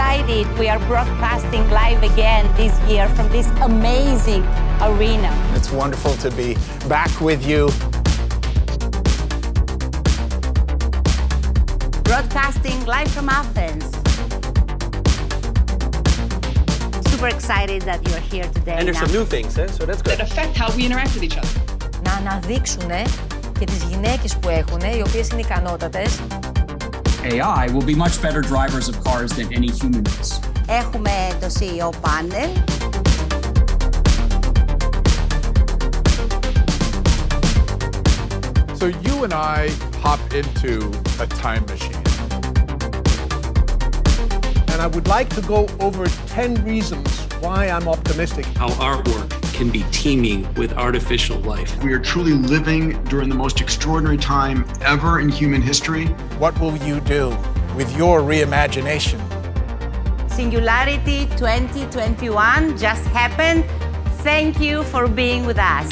excited. We are broadcasting live again this year from this amazing arena. It's wonderful to be back with you. Broadcasting live from Athens. Super excited that you're here today. And there's now. some new things, eh? so that's good. that affect how we interact with each other. να αναδείξουν και τις γυναίκες που έχουν, οι οποίες είναι ικανότατες. AI will be much better drivers of cars than any human is. Έχουμε το CEO panel. So you and I hop into a time machine. And I would like to go over 10 reasons why I'm optimistic. How artwork can be teeming with artificial life. We are truly living during the most extraordinary time ever in human history. What will you do with your reimagination? Singularity 2021 just happened. Thank you for being with us.